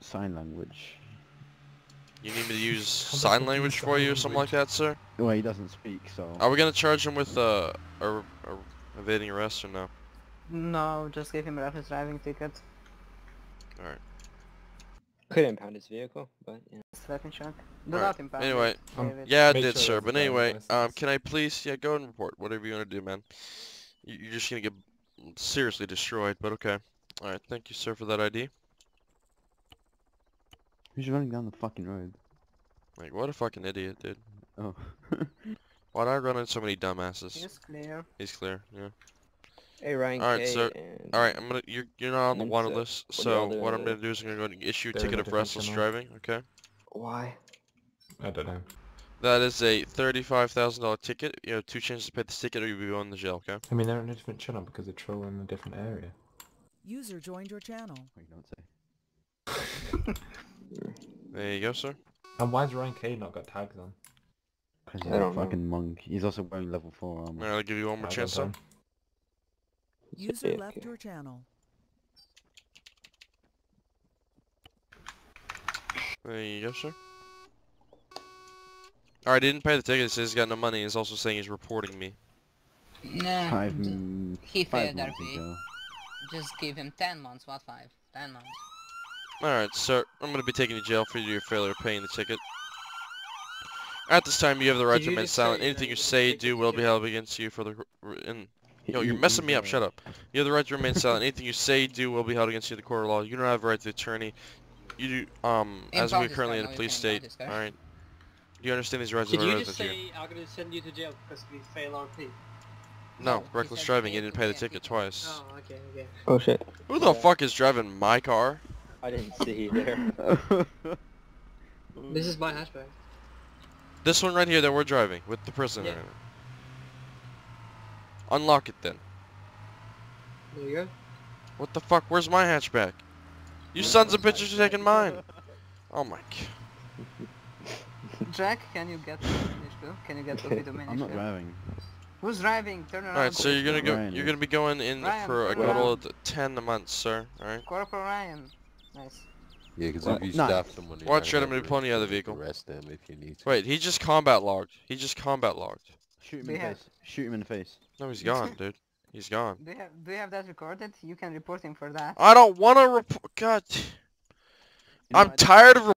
sign language. You need me to use sign language sign for you or something like that, sir? Well, he doesn't speak, so. Are we gonna charge him with uh, a, a evading arrest or no? No, just give him a reckless driving ticket. Alright. Could impound his vehicle, but you know. Slap and shock. Do Alright, not impound anyway, um. Yeah, I did, sure sir. But anyway, um, can I please, yeah, go and report whatever you want to do, man. You- You're just gonna get seriously destroyed, but okay. All right, thank you, sir, for that ID. Who's running down the fucking road? Like, what a fucking idiot, dude. Oh. Why'd I run into so many dumbasses? He's clear. He's clear, yeah. Hey Ryan Alright, K sir. and All right, I'm gonna. You're you're not on the And, wanted uh, list, so y'all what I'm gonna do is I'm gonna go and issue a ticket of different restless driving. Okay. Why? I don't know. That is a thirty-five thousand dollar ticket. You have two chances to pay the ticket, or you'll be going to jail. Okay. I mean, they're in a different channel because they're trolling in a different area. User joined your channel. Wait, don't say. There you go, sir. And why's Ryan K not got tags on? Because he's I a don't know. fucking monk. He's also wearing level 4 armor. right, I'll give you one more Tags chance, sir. User Yeah, left okay. your channel. There you go, sir. Alright, didn't pay the ticket. It says he's got no money. He's also saying he's reporting me. Nah, Five, j- he five failed months RP. ago. Just give him 10 months, what 5? 10 months. Alright, sir. I'm gonna be taking you to jail for your failure of paying the ticket. At this time, you have the right Did to remain silent. Anything you you say, do, will be held against you for the... r- r- In, yo, He- you're messing me up. Shut up. You have the right to remain silent. Anything you say, do, will be held against you in the court of law. You don't have the right to attorney. You do, um, as we're currently in a police state. Alright. Do you understand these rights Did of a you just resident here? say I'm gonna send you to jail because we fail RP? No, No, reckless driving. You didn't pay the ticket twice. Oh, okay, okay. Oh shit. Who the Yeah. fuck is driving my car? I didn't see you there. This is my hatchback. This one right here that we're driving with the prisoner Yeah. in it. Unlock it then. There you go. What the fuck? Where's my hatchback? You sons of bitches are taking mine. Oh my god. Jack, can you get to finish too? Can you get to the finish I'm not driving. Who's driving? Turn around. Alright, so you're gonna go Ryan you're gonna be going in Ryan, for a turn total around. of ten months, sir. Alright? Corporal Ryan. Nice. Yeah, because if you no. stop someone, you're Watch not it, I'm gonna gonna be pulling you out of the arrest- vehicle. Arrest them if you need to. Wait, he just combat logged. He just combat logged. Shoot him They in the have- face. Shoot him in the face. No, he's gone, dude. He's gone. Do you have Do you have that recorded? You can report him for that. I don't wanna report God You know, I'm tired of